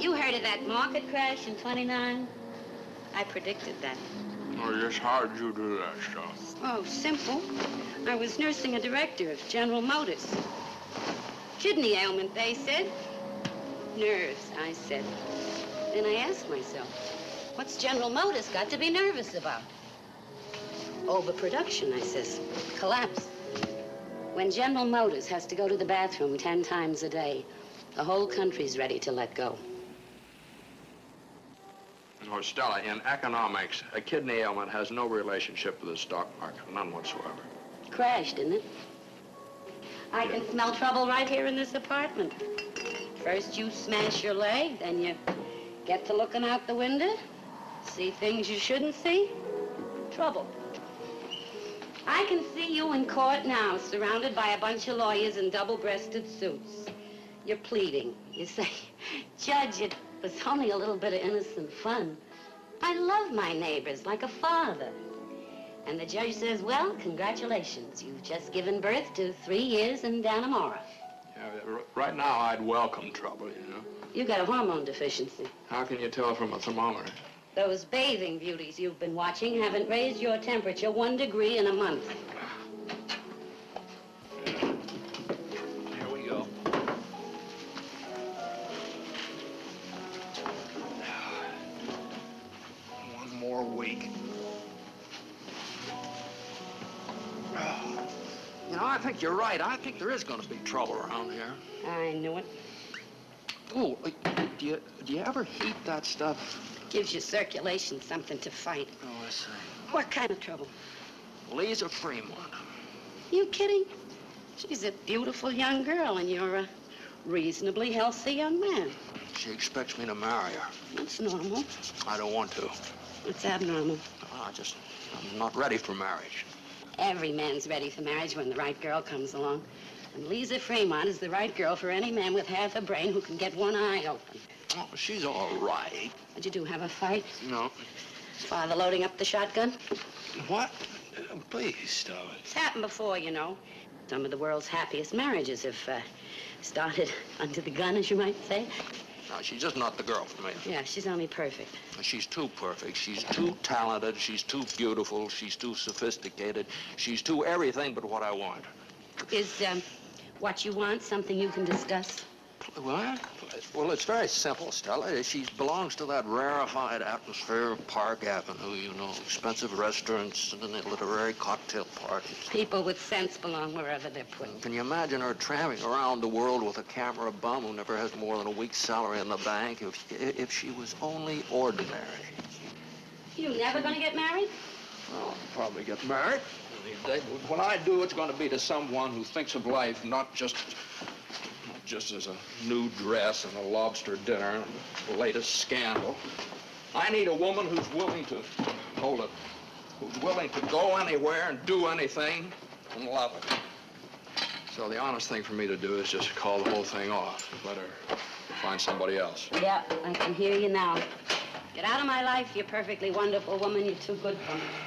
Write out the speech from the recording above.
You heard of that market crash in 29? I predicted that. Oh, just how'd you do that stuff? Oh, simple. I was nursing a director of General Motors. Kidney ailment, they said. Nerves, I said. Then I asked myself, what's General Motors got to be nervous about? Overproduction, I says. Collapse. When General Motors has to go to the bathroom 10 times a day, the whole country's ready to let go. Oh, Stella, in economics, a kidney ailment has no relationship with the stock market, none whatsoever. Crashed, didn't it? I can smell trouble right here in this apartment. First you smash your leg, then you get to looking out the window, see things you shouldn't see. Trouble. I can see you in court now, surrounded by a bunch of lawyers in double-breasted suits. You're pleading. You say, Judge, it was only a little bit of innocent fun. I love my neighbors like a father. And the judge says, well, congratulations. You've just given birth to three years in Dannemora. Yeah, right now, I'd welcome trouble, you know. You got a hormone deficiency. How can you tell from a thermometer? Those bathing beauties you've been watching haven't raised your temperature one degree in a month. Know, I think you're right. I think there is going to be trouble around here. I knew it. Oh, do you, do you ever heat that stuff? Gives your circulation something to fight. Oh, I see. What kind of trouble? Lisa Fremont. You kidding? She's a beautiful young girl, and you're a reasonably healthy young man. She expects me to marry her. That's normal. I don't want to. It's abnormal. I just, I'm not ready for marriage. Every man's ready for marriage when the right girl comes along. And Lisa Fremont is the right girl for any man with half a brain who can get one eye open. Oh, she's all right. Did you do have a fight? No. Father loading up the shotgun? What? Uh, Please, Stella. It's happened before, you know. Some of the world's happiest marriages have uh, started under the gun, as you might say. No, she's just not the girl for me. Yeah, she's only perfect. She's too perfect. She's too talented. She's too beautiful. She's too sophisticated. She's too everything but what I want. Is um, what you want something you can discuss? What? Well, it's very simple, Stella. She belongs to that rarefied atmosphere of Park Avenue, you know, expensive restaurants and literary cocktail parties. People with sense belong wherever they're put. Can you imagine her tramping around the world with a camera bum who never has more than a week's salary in the bank if, if she was only ordinary? You never gonna get married? Well, I'll probably get married. these days, but When I do, it's going to be to someone who thinks of life not just, just as a new dress and a lobster dinner and the latest scandal. I need a woman who's willing to, hold it, who's willing to go anywhere and do anything and love it. So the honest thing for me to do is just call the whole thing off. Let her find somebody else. Yeah, I can hear you now. Get out of my life, you perfectly wonderful woman. You're too good for me.